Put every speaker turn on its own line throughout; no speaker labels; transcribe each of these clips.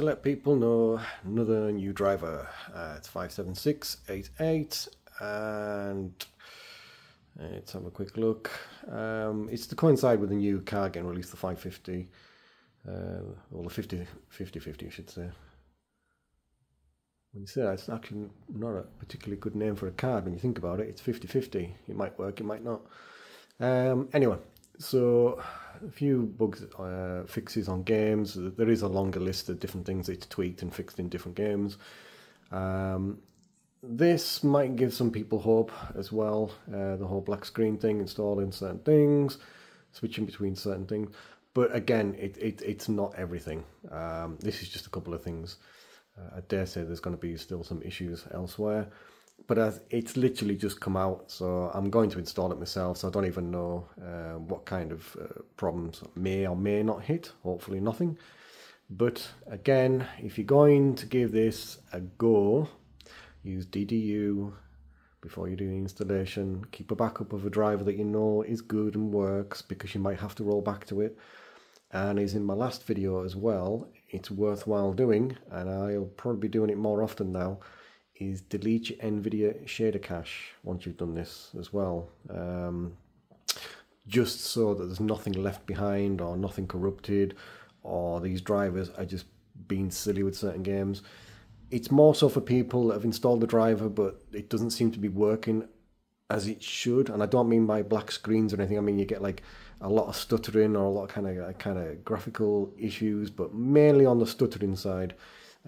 to let people know another new driver. Uh, it's 57688 and uh, let's have a quick look. Um, it's to coincide with the new car getting released, the 550, uh, or the 50, 50 50, I should say. When you say that, it's actually not a particularly good name for a card when you think about it. It's 50 50. It might work, it might not. Um, anyway, so a few bugs, uh, fixes on games. There is a longer list of different things it's tweaked and fixed in different games. Um, this might give some people hope as well. Uh, the whole black screen thing, installing certain things, switching between certain things. But again, it, it it's not everything. Um, this is just a couple of things. Uh, I dare say there's going to be still some issues elsewhere. But as it's literally just come out, so I'm going to install it myself. So I don't even know uh, what kind of uh, problems may or may not hit. Hopefully, nothing. But again, if you're going to give this a go, use DDU before you do the installation. Keep a backup of a driver that you know is good and works because you might have to roll back to it. And as in my last video as well. It's worthwhile doing, and I'll probably be doing it more often now. Is delete your NVIDIA shader cache once you've done this as well. Um, just so that there's nothing left behind or nothing corrupted or these drivers are just being silly with certain games it's more so for people that have installed the driver, but it doesn't seem to be working as it should. And I don't mean by black screens or anything. I mean you get like a lot of stuttering or a lot of kind of kind of graphical issues, but mainly on the stuttering side.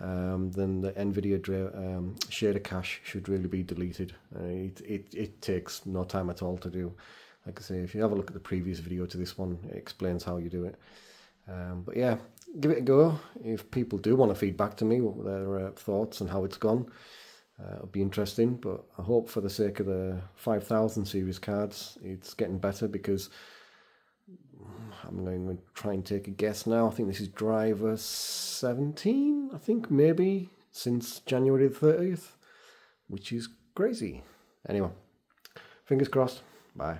Um, then the NVIDIA um, shader cache should really be deleted. Uh, it, it, it takes no time at all to do. Like I say, if you have a look at the previous video to this one, it explains how you do it. Um, but yeah, give it a go. If people do want to feed back to me what their uh, thoughts and how it's gone, uh, it'll be interesting. But I hope for the sake of the 5000 series cards, it's getting better because I'm going to try and take a guess now. I think this is driver 17, I think maybe, since January the 30th, which is crazy. Anyway, fingers crossed. Bye.